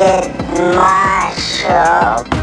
Marshall.